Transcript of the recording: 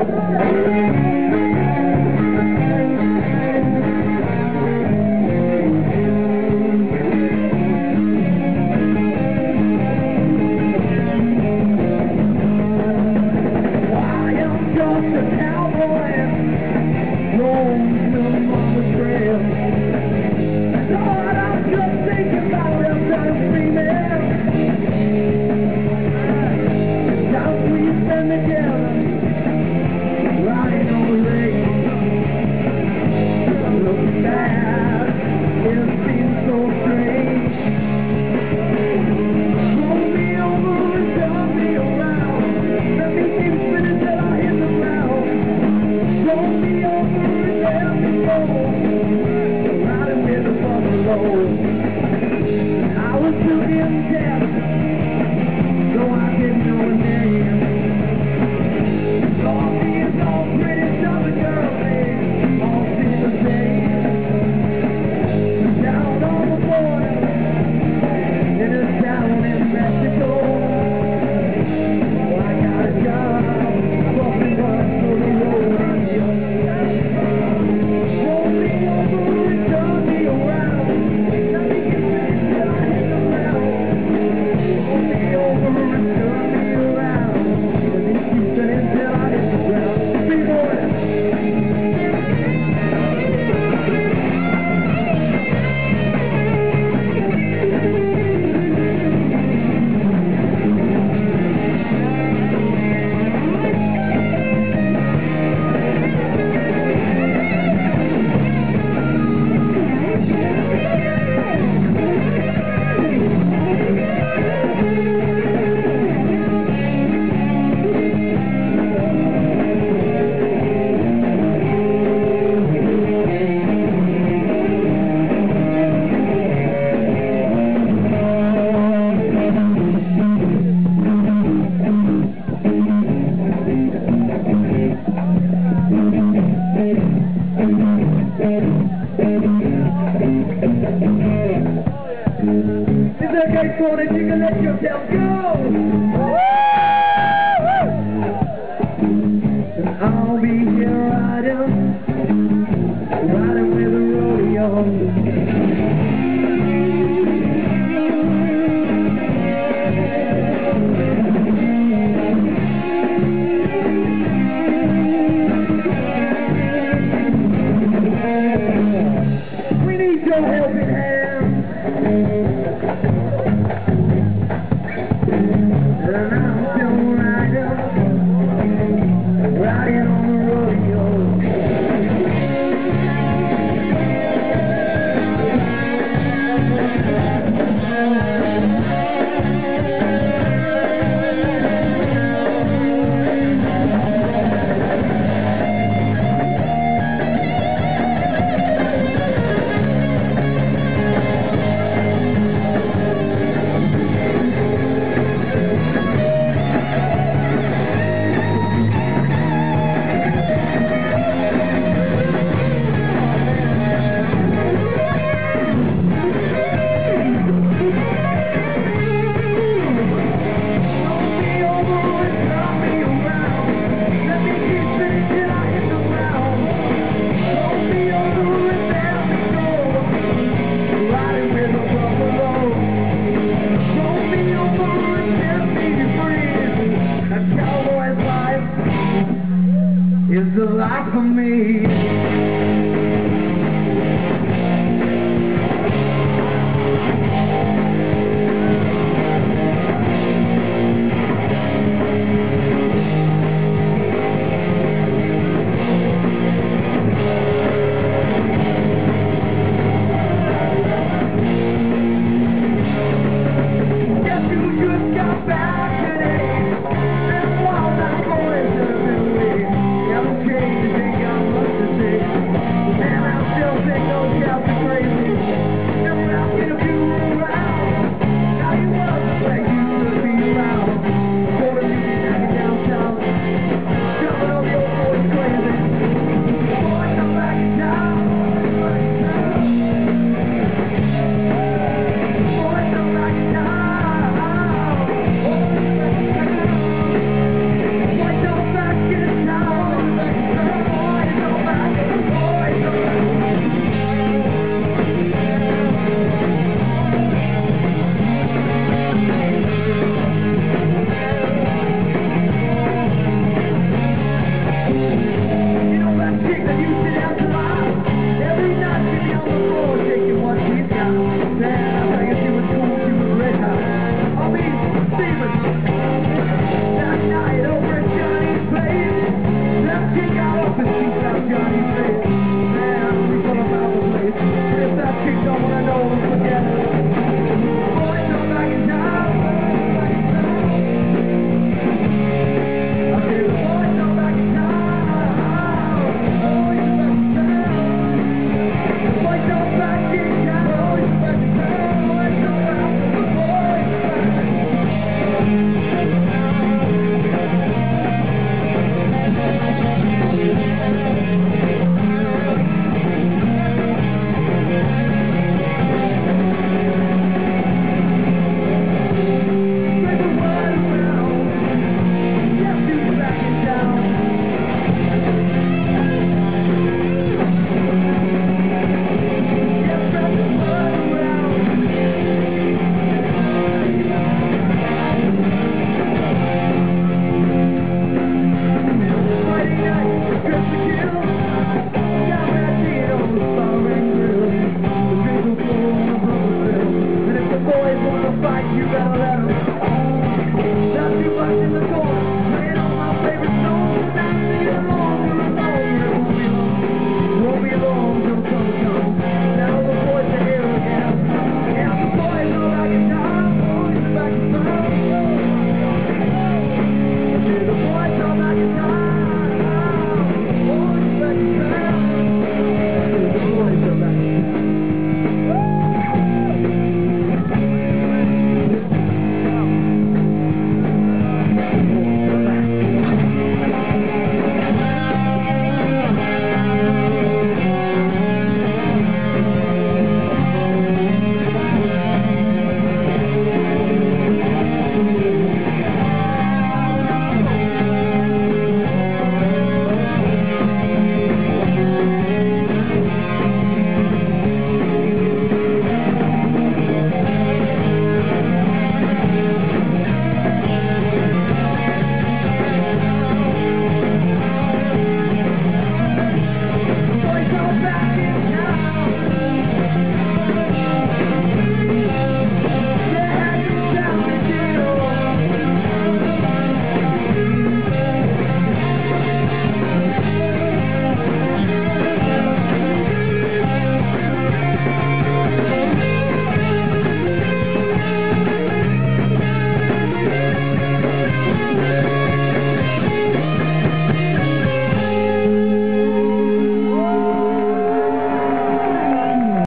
Thank you. up so that you can let yourself go. And I'll be here riding, riding with the rodeo. We need your helping hand. me. I'm not got